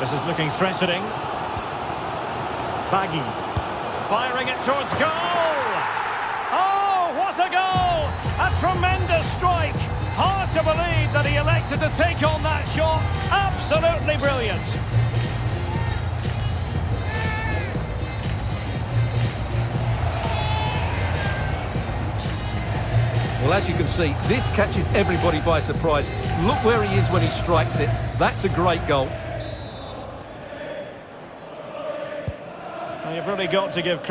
This is looking threatening. Baggy. Firing it towards goal! Oh, what a goal! A tremendous strike! Hard to believe that he elected to take on that shot. Absolutely brilliant. Well, as you can see, this catches everybody by surprise. Look where he is when he strikes it. That's a great goal. You've really got to give credit.